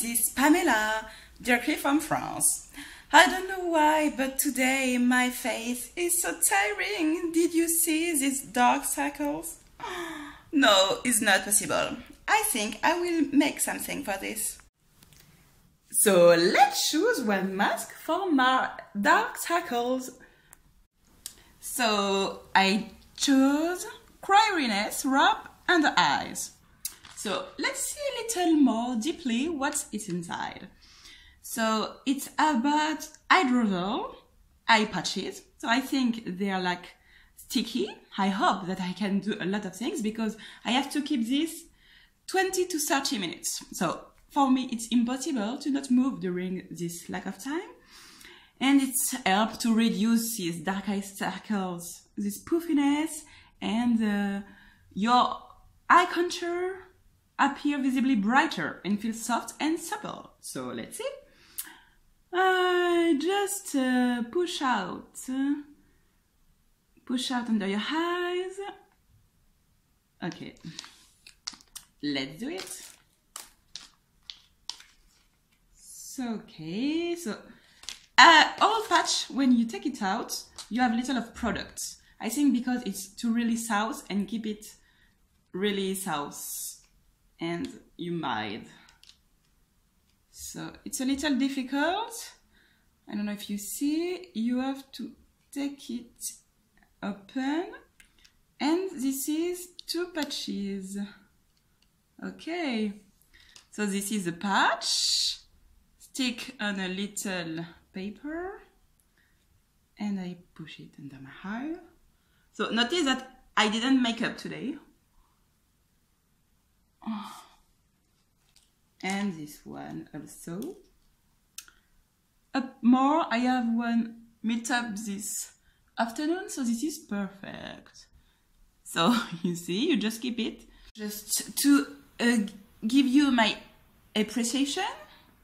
this is Pamela, directly from France. I don't know why, but today my face is so tiring. Did you see these dark circles? No, it's not possible. I think I will make something for this. So let's choose one mask for my dark circles. So I chose Qiriness Rub under eyes. So let's see a little more deeply what's it inside. So it's about hydrogel eye patches. So I think they are like sticky. I hope that I can do a lot of things because I have to keep this 20 to 30 minutes. So for me, it's impossible to not move during this lack of time. And it's help to reduce these dark eye circles, this puffiness, and uh, your eye contour appear visibly brighter and feel soft and supple. So let's see. I just uh, push out, uh, push out under your eyes. Okay, let's do it. So, okay, so uh, all patch, when you take it out, you have little of products. I think because it's to really south and keep it really south and you might. So it's a little difficult. I don't know if you see, you have to take it open and this is two patches. Okay, so this is a patch, stick on a little paper and I push it under my eye. So notice that I didn't make up today. And this one also. Up more, I have one meet up this afternoon, so this is perfect. So you see, you just keep it. Just to uh, give you my appreciation,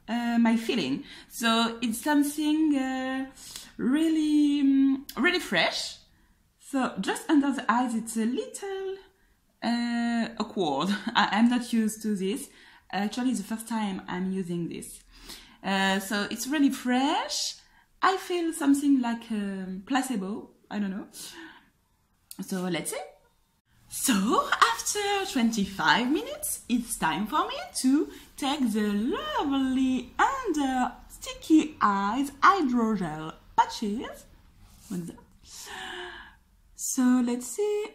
uh, my feeling. So it's something uh, really, um, really fresh. So just under the eyes, it's a little uh, awkward. I, I'm not used to this. Actually, it's the first time I'm using this. Uh, so it's really fresh. I feel something like um, placebo. I don't know. So let's see. So after 25 minutes, it's time for me to take the lovely under sticky eyes hydrogel patches. So let's see.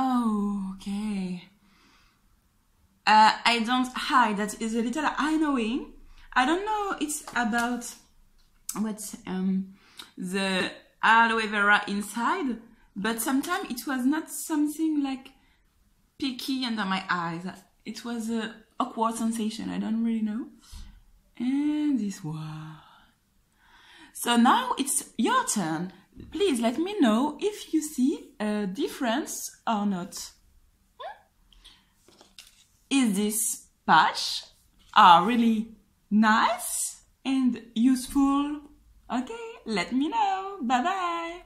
Oh, okay. Uh, I don't hide. That is a little annoying. I don't know. It's about what um, the aloe vera inside, but sometimes it was not something like picky under my eyes. It was a awkward sensation. I don't really know. And this one. So now it's your turn. Please let me know if you see a difference or not. Hmm? Is this patch are really nice and useful? Okay, let me know. Bye bye.